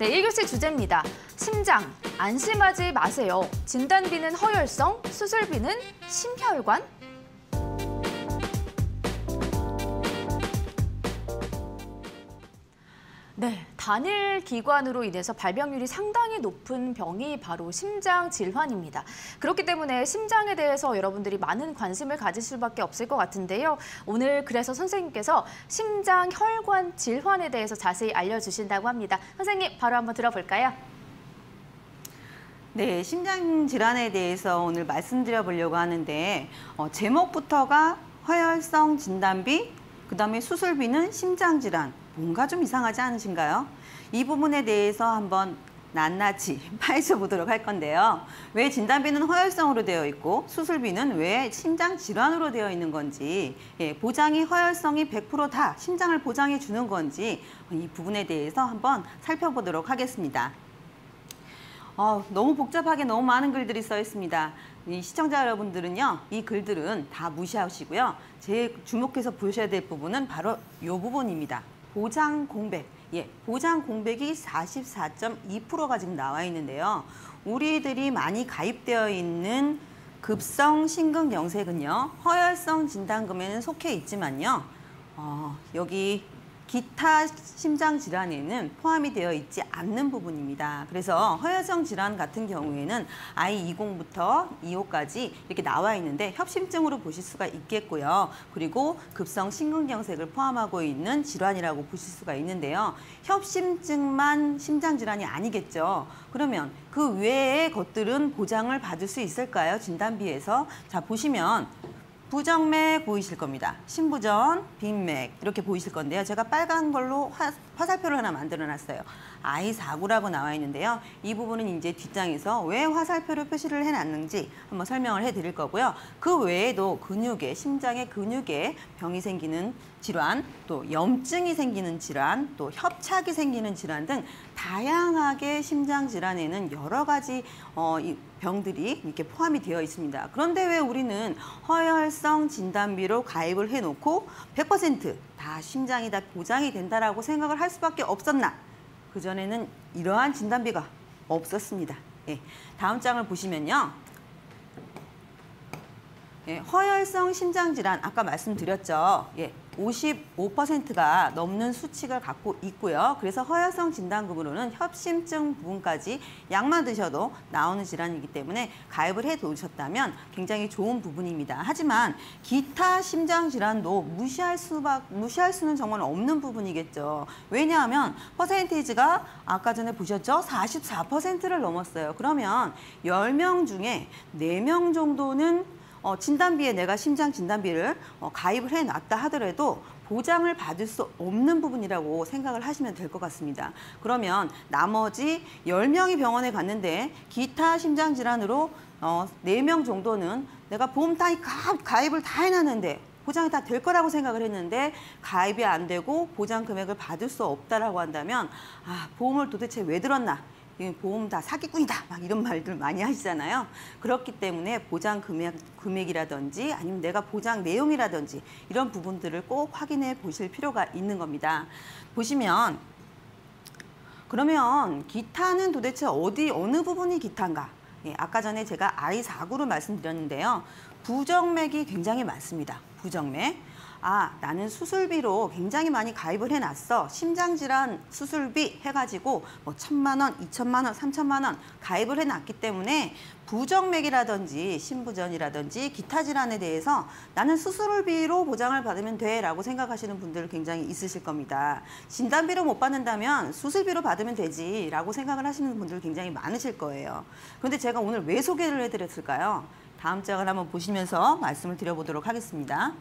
네, 1교시 주제입니다. 심장, 안심하지 마세요. 진단비는 허혈성, 수술비는 심혈관? 네, 단일 기관으로 인해서 발병률이 상당히 높은 병이 바로 심장 질환입니다. 그렇기 때문에 심장에 대해서 여러분들이 많은 관심을 가질 수밖에 없을 것 같은데요. 오늘 그래서 선생님께서 심장 혈관 질환에 대해서 자세히 알려주신다고 합니다. 선생님, 바로 한번 들어볼까요? 네, 심장 질환에 대해서 오늘 말씀드려 보려고 하는데 어, 제목부터가 허혈성 진단비, 그다음에 수술비는 심장 질환. 뭔가 좀 이상하지 않으신가요? 이 부분에 대해서 한번 낱낱이 파헤쳐 보도록 할 건데요. 왜 진단비는 허혈성으로 되어 있고 수술비는 왜 심장 질환으로 되어 있는 건지 예, 보장이 허혈성이 100%다 심장을 보장해 주는 건지 이 부분에 대해서 한번 살펴보도록 하겠습니다. 어, 너무 복잡하게 너무 많은 글들이 써 있습니다. 이 시청자 여러분들은요, 이 글들은 다 무시하시고요. 제 주목해서 보셔야 될 부분은 바로 이 부분입니다. 보장 공백. 예, 보장 공백이 44.2%가 지금 나와 있는데요. 우리들이 많이 가입되어 있는 급성 심근경색은요, 허혈성 진단금에는 속해 있지만요, 어, 여기 기타 심장 질환에는 포함이 되어 있지 않는 부분입니다. 그래서 허혈성 질환 같은 경우에는 I20부터 2호까지 이렇게 나와 있는데 협심증으로 보실 수가 있겠고요. 그리고 급성 심근경색을 포함하고 있는 질환이라고 보실 수가 있는데요. 협심증만 심장 질환이 아니겠죠. 그러면 그 외의 것들은 보장을 받을 수 있을까요? 진단비에서. 자, 보시면 부정맥 보이실 겁니다. 신부전, 빈맥 이렇게 보이실 건데요. 제가 빨간 걸로 화, 화살표를 하나 만들어 놨어요. I49라고 나와 있는데요. 이 부분은 이제 뒷장에서 왜 화살표를 표시를 해놨는지 한번 설명을 해드릴 거고요. 그 외에도 근육에, 심장의 근육에 병이 생기는 질환, 또 염증이 생기는 질환, 또 협착이 생기는 질환 등 다양하게 심장 질환에는 여러 가지 어, 이 병들이 이렇게 포함이 되어 있습니다. 그런데 왜 우리는 허혈성 진단비로 가입을 해놓고 100% 다 심장이 다 보장이 된다라고 생각을 할 수밖에 없었나? 그전에는 이러한 진단비가 없었습니다. 예, 다음 장을 보시면요. 예, 허혈성 심장질환 아까 말씀드렸죠. 예, 55%가 넘는 수칙을 갖고 있고요. 그래서 허혈성 진단급으로는 협심증 부분까지 약만 드셔도 나오는 질환이기 때문에 가입을 해 두셨다면 굉장히 좋은 부분입니다. 하지만 기타 심장 질환도 무시할 수밖 무시할 수는 정말 없는 부분이겠죠. 왜냐하면 퍼센테이지가 아까 전에 보셨죠? 44%를 넘었어요. 그러면 10명 중에 4명 정도는 어, 진단비에 내가 심장 진단비를 어, 가입을 해놨다 하더라도 보장을 받을 수 없는 부분이라고 생각을 하시면 될 것 같습니다. 그러면 나머지 열명이 병원에 갔는데 기타 심장 질환으로 어, 네명 정도는 내가 보험 다 가입을 다 해놨는데 보장이 다 될 거라고 생각을 했는데 가입이 안 되고 보장 금액을 받을 수 없다라고 한다면 아 보험을 도대체 왜 들었나 보험 다 사기꾼이다 막 이런 말들 많이 하시잖아요. 그렇기 때문에 보장 금액, 금액이라든지 아니면 내가 보장 내용이라든지 이런 부분들을 꼭 확인해 보실 필요가 있는 겁니다. 보시면 그러면 기타는 도대체 어디 어느 부분이 기타인가? 예, 아까 전에 제가 I4구로 말씀드렸는데요. 부정맥이 굉장히 많습니다. 부정맥. 아 나는 수술비로 굉장히 많이 가입을 해놨어. 심장질환 수술비 해가지고 뭐 천만 원, 이천만 원, 삼천만 원 가입을 해놨기 때문에 부정맥이라든지 신부전이라든지 기타 질환에 대해서 나는 수술비로 보장을 받으면 돼 라고 생각하시는 분들 굉장히 있으실 겁니다. 진단비로 못 받는다면 수술비로 받으면 되지 라고 생각을 하시는 분들 굉장히 많으실 거예요. 그런데 제가 오늘 왜 소개를 해드렸을까요? 다음 장을 한번 보시면서 말씀을 드려보도록 하겠습니다.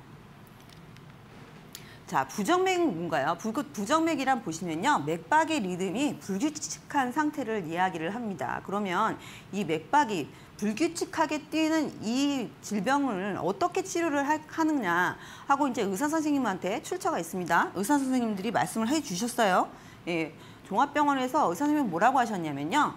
자, 부정맥 뭔가요? 부, 부정맥이란 보시면요. 맥박의 리듬이 불규칙한 상태를 이야기를 합니다. 그러면 이 맥박이 불규칙하게 뛰는 이 질병을 어떻게 치료를 하, 하느냐 하고 이제 의사 선생님한테 출처가 있습니다. 의사 선생님들이 말씀을 해 주셨어요. 예, 종합병원에서 의사 선생님이 뭐라고 하셨냐면요.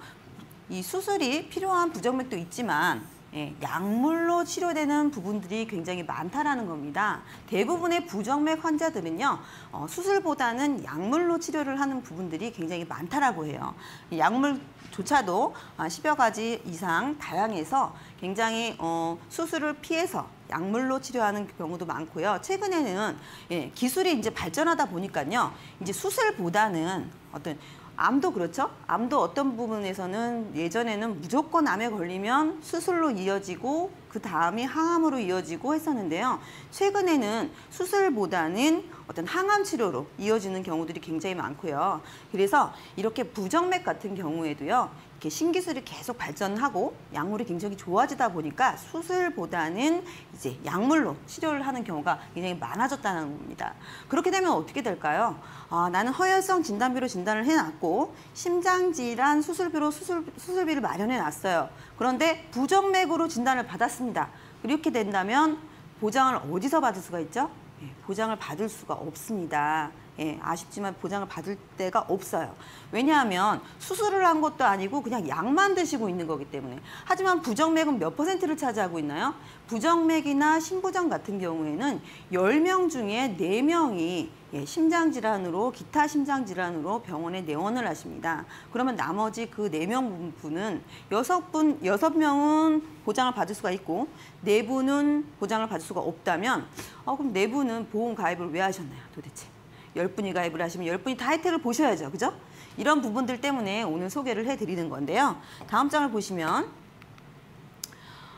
이 수술이 필요한 부정맥도 있지만 예, 약물로 치료되는 부분들이 굉장히 많다라는 겁니다. 대부분의 부정맥 환자들은요, 어, 수술보다는 약물로 치료를 하는 부분들이 굉장히 많다라고 해요. 이 약물조차도 아, 10여 가지 이상 다양해서 굉장히 어, 수술을 피해서 약물로 치료하는 경우도 많고요. 최근에는 예, 기술이 이제 발전하다 보니까요, 이제 수술보다는 어떤 암도 그렇죠. 암도 어떤 부분에서는 예전에는 무조건 암에 걸리면 수술로 이어지고 그 다음이 항암으로 이어지고 했었는데요. 최근에는 수술보다는 어떤 항암 치료로 이어지는 경우들이 굉장히 많고요. 그래서 이렇게 부정맥 같은 경우에도요. 이렇게 신기술이 계속 발전하고 약물이 굉장히 좋아지다 보니까 수술보다는 이제 약물로 치료를 하는 경우가 굉장히 많아졌다는 겁니다. 그렇게 되면 어떻게 될까요? 아, 나는 허혈성 진단비로 진단을 해놨고 심장질환 수술비로 수술, 수술비를 마련해놨어요. 그런데 부정맥으로 진단을 받았습니다. 이렇게 된다면 보장을 어디서 받을 수가 있죠? 예, 보장을 받을 수가 없습니다. 예, 아쉽지만 보장을 받을 데가 없어요. 왜냐하면 수술을 한 것도 아니고 그냥 약만 드시고 있는 거기 때문에. 하지만 부정맥은 몇 퍼센트를 차지하고 있나요? 부정맥이나 심부정 같은 경우에는 10명 중에 4명이 예, 심장질환으로 기타 심장질환으로 병원에 내원을 하십니다. 그러면 나머지 그 4명 분은 6분, 6명은 보장을 받을 수가 있고 4분은 보장을 받을 수가 없다면 어, 그럼 4분은 보험 가입을 왜 하셨나요 도대체? 10분이 가입을 하시면 10분이 다 혜택을 보셔야죠. 그죠? 이런 부분들 때문에 오늘 소개를 해드리는 건데요. 다음 장을 보시면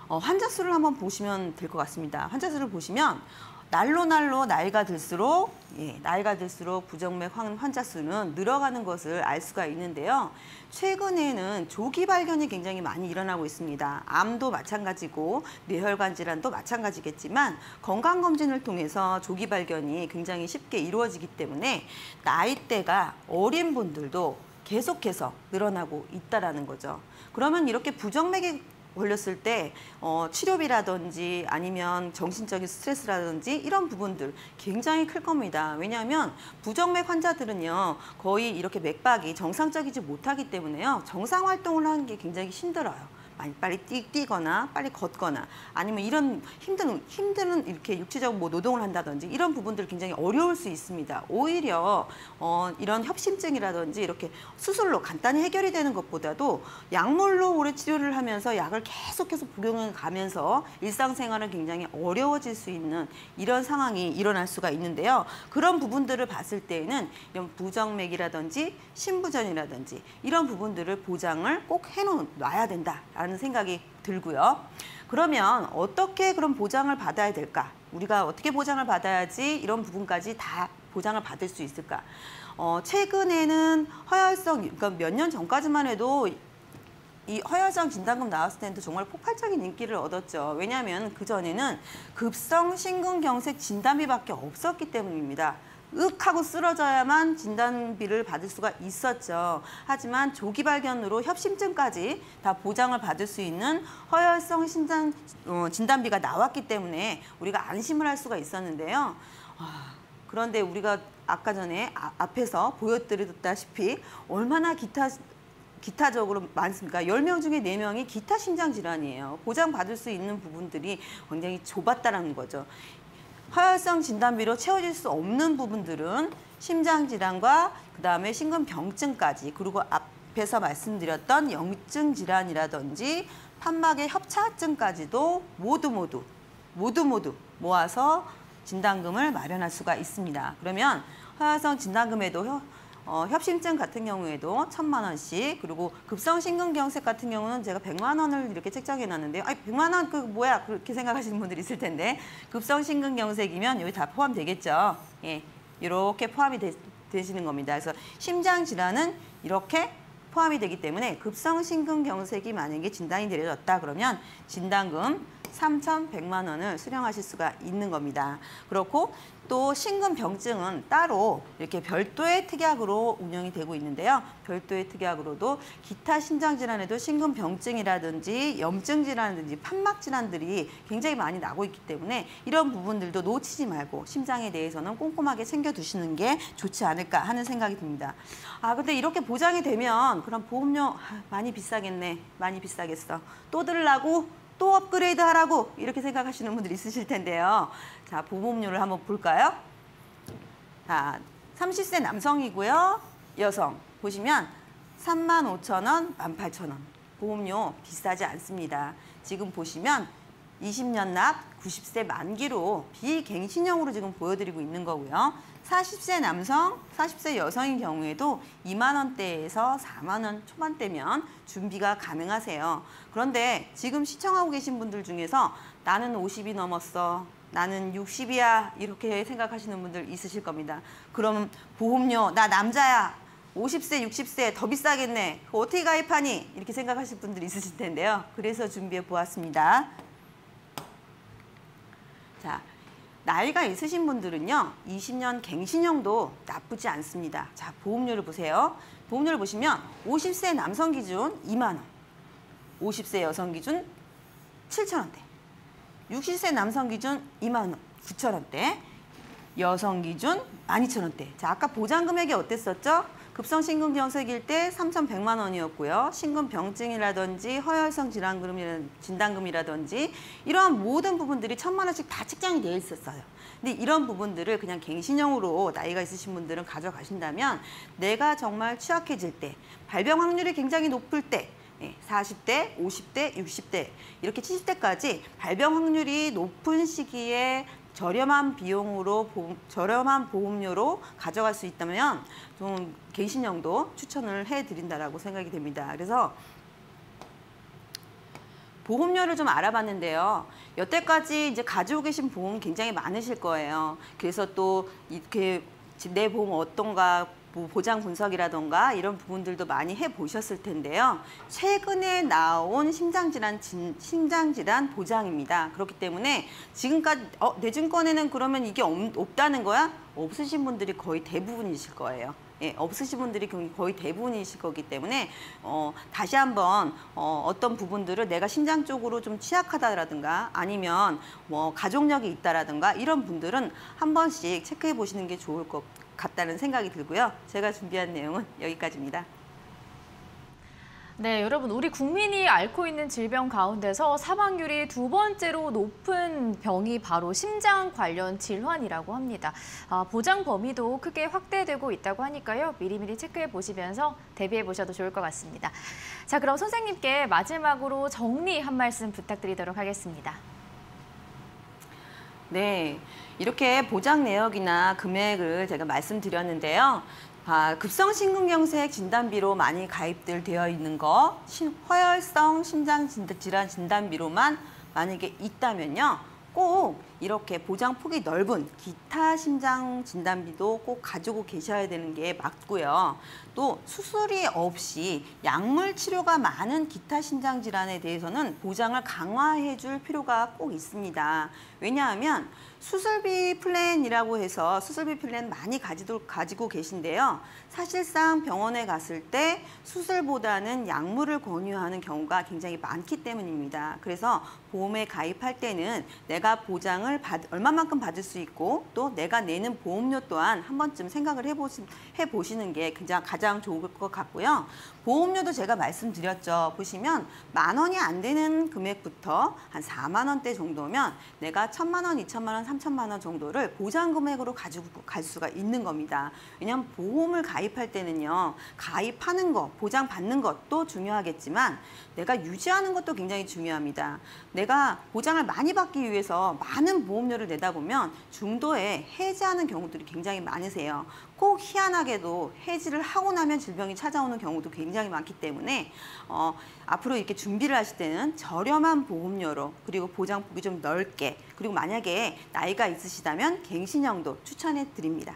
어, 환자 수를 한번 보시면 될 것 같습니다. 환자 수를 보시면 날로 날로 나이가 들수록 예, 나이가 들수록 부정맥 환- 환자 수는 늘어가는 것을 알 수가 있는데요. 최근에는 조기 발견이 굉장히 많이 일어나고 있습니다. 암도 마찬가지고 뇌혈관 질환도 마찬가지겠지만 건강 검진을 통해서 조기 발견이 굉장히 쉽게 이루어지기 때문에 나이대가 어린 분들도 계속해서 늘어나고 있다라는 거죠. 그러면 이렇게 부정맥이 걸렸을 때 어, 치료비라든지 아니면 정신적인 스트레스라든지 이런 부분들 굉장히 클 겁니다. 왜냐하면 부정맥 환자들은요 거의 이렇게 맥박이 정상적이지 못하기 때문에요 정상 활동을 하는 게 굉장히 힘들어요. 많이 빨리 뛰, 뛰거나 빨리 걷거나 아니면 이런 힘든 힘든 이렇게 육체적 뭐 노동을 한다든지 이런 부분들 굉장히 어려울 수 있습니다. 오히려 어, 이런 협심증이라든지 이렇게 수술로 간단히 해결이 되는 것보다도 약물로 오래 치료를 하면서 약을 계속해서 복용해 가면서 일상생활은 굉장히 어려워질 수 있는 이런 상황이 일어날 수가 있는데요. 그런 부분들을 봤을 때에는 이런 부정맥이라든지 신부전이라든지 이런 부분들을 보장을 꼭 해놓아야 된다 라는 생각이 들고요. 그러면 어떻게 그런 보장을 받아야 될까? 우리가 어떻게 보장을 받아야지 이런 부분까지 다 보장을 받을 수 있을까? 어, 최근에는 허혈성, 그러니까 몇 년 전까지만 해도 이 허혈성 진단금 나왔을 때는 정말 폭발적인 인기를 얻었죠. 왜냐하면 그전에는 급성 심근경색 진단비밖에 없었기 때문입니다. 윽 하고 쓰러져야만 진단비를 받을 수가 있었죠. 하지만 조기 발견으로 협심증까지 다 보장을 받을 수 있는 허혈성 신장 어, 진단비가 나왔기 때문에 우리가 안심을 할 수가 있었는데요. 아, 그런데 우리가 아까 전에 아- 앞에서 보여드렸다시피 얼마나 기타 기타적으로 많습니까? 10명 중에 4명이 기타 심장 질환이에요. 보장받을 수 있는 부분들이 굉장히 좁았다라는 거죠. 허혈성 진단비로 채워질 수 없는 부분들은 심장 질환과 그다음에 심근병증까지 그리고 앞에서 말씀드렸던 영증 질환이라든지 판막의 협착증까지도 모두 모두 모두 모두 모아서 진단금을 마련할 수가 있습니다. 그러면 허혈성 진단금에도 혀- 어, 협심증 같은 경우에도 천만 원씩 그리고 급성 심근경색 같은 경우는 제가 백만 원을 이렇게 책정해 놨는데요. 아니 백만 원 그 뭐야 그렇게 생각하시는 분들이 있을 텐데 급성 심근경색이면 여기 다 포함되겠죠. 예, 이렇게 포함이 되, 되시는 겁니다. 그래서 심장 질환은 이렇게 포함이 되기 때문에 급성 심근경색이 만약에 진단이 내려졌다 그러면 진단금 3,100만 원을 수령하실 수가 있는 겁니다. 그렇고 또 심근병증은 따로 이렇게 별도의 특약으로 운영이 되고 있는데요. 별도의 특약으로도 기타 심장 질환에도 심근병증이라든지 염증 질환이라든지 판막 질환들이 굉장히 많이 나고 있기 때문에 이런 부분들도 놓치지 말고 심장에 대해서는 꼼꼼하게 챙겨 두시는 게 좋지 않을까 하는 생각이 듭니다. 아, 근데 이렇게 보장이 되면 그럼 보험료 아, 많이 비싸겠네. 많이 비싸겠어. 또 들라고 또 업그레이드 하라고 이렇게 생각하시는 분들 있으실 텐데요. 자, 보험료를 한번 볼까요? 자, 30세 남성이고요. 여성 보시면 3만 5천 원, 18,000원. 보험료 비싸지 않습니다. 지금 보시면 20년 납 90세 만기로 비갱신형으로 지금 보여드리고 있는 거고요. 40세 남성, 40세 여성인 경우에도 2만 원대에서 4만 원 초반대면 준비가 가능하세요. 그런데 지금 시청하고 계신 분들 중에서 나는 50이 넘었어. 나는 60이야. 이렇게 생각하시는 분들 있으실 겁니다. 그럼 보험료 나 남자야. 50세, 60세 더 비싸겠네. 어떻게 가입하니? 이렇게 생각하실 분들 있으실 텐데요. 그래서 준비해 보았습니다. 자, 나이가 있으신 분들은요, 20년 갱신형도 나쁘지 않습니다. 자, 보험료를 보세요. 보험료를 보시면 50세 남성 기준 2만 원, 50세 여성 기준 7천 원대, 60세 남성 기준 2만 원, 9천 원대, 여성 기준 12,000원대. 자, 아까 보장 금액이 어땠었죠? 급성 심근 경색일 때 3,100만 원이었고요. 심근 병증이라든지 허혈성 질환금 진단금이라든지 이러한 모든 부분들이 천만 원씩 다 책정이 되어 있었어요. 근데 이런 부분들을 그냥 갱신형으로 나이가 있으신 분들은 가져가신다면 내가 정말 취약해질 때, 발병 확률이 굉장히 높을 때, 예, 40대, 50대, 60대 이렇게 70대까지 발병 확률이 높은 시기에 저렴한 비용으로 보험, 저렴한 보험료로 가져갈 수 있다면 좀 갱신형도 추천을 해드린다라고 생각이 됩니다. 그래서 보험료를 좀 알아봤는데요. 여태까지 이제 가지고 계신 보험 굉장히 많으실 거예요. 그래서 또 이렇게 내 보험 어떤가 뭐 보장 분석이라던가 이런 부분들도 많이 해 보셨을 텐데요. 최근에 나온 심장질환 진, 심장질환 보장입니다. 그렇기 때문에 지금까지 어, 뇌증권에는 그러면 이게 없, 없다는 거야? 없으신 분들이 거의 대부분이실 거예요. 예, 없으신 분들이 거의 대부분이실 거기 때문에 어, 다시 한번 어, 어떤 부분들을 내가 심장 쪽으로 좀 취약하다라든가 아니면 뭐 가족력이 있다라든가 이런 분들은 한 번씩 체크해 보시는 게 좋을 것 같다는 생각이 들고요. 제가 준비한 내용은 여기까지입니다. 네, 여러분 우리 국민이 앓고 있는 질병 가운데서 사망률이 두 번째로 높은 병이 바로 심장 관련 질환이라고 합니다. 아, 보장 범위도 크게 확대되고 있다고 하니까요. 미리미리 체크해 보시면서 대비해 보셔도 좋을 것 같습니다. 자, 그럼 선생님께 마지막으로 정리 한 말씀 부탁드리도록 하겠습니다. 네, 이렇게 보장 내역이나 금액을 제가 말씀드렸는데요. 아, 급성심근경색 진단비로 많이 가입들 되어 있는 거, 신, 허혈성 심장 질환 진단비로만 만약에 있다면요. 꼭 이렇게 보장 폭이 넓은 기타 심장 진단비도 꼭 가지고 계셔야 되는 게 맞고요. 또 수술이 없이 약물 치료가 많은 기타 심장 질환에 대해서는 보장을 강화해 줄 필요가 꼭 있습니다. 왜냐하면 수술비 플랜이라고 해서 수술비 플랜 많이 가지도, 가지고 계신데요. 사실상 병원에 갔을 때 수술보다는 약물을 권유하는 경우가 굉장히 많기 때문입니다. 그래서 보험에 가입할 때는 내가 보장을 받, 얼마만큼 받을 수 있고 또 내가 내는 보험료 또한 한 번쯤 생각을 해보시, 해보시는 게 가장 좋을 것 같고요. 보험료도 제가 말씀드렸죠. 보시면 만 원이 안 되는 금액부터 한 4만 원대 정도면 내가 천만 원, 이천만 원, 삼천만 원 정도를 보장 금액으로 가지고 갈 수가 있는 겁니다. 왜냐하면 보험을 가입할 때는요. 가입하는 것, 보장 받는 것도 중요하겠지만 내가 유지하는 것도 굉장히 중요합니다. 내가 보장을 많이 받기 위해서 많은 보험료를 내다 보면 중도에 해지하는 경우들이 굉장히 많으세요. 꼭 희한하게도 해지를 하고 나면 질병이 찾아오는 경우도 굉장히 많기 때문에 어, 앞으로 이렇게 준비를 하실 때는 저렴한 보험료로 그리고 보장 폭이 좀 넓게 그리고 만약에 나이가 있으시다면 갱신형도 추천해 드립니다.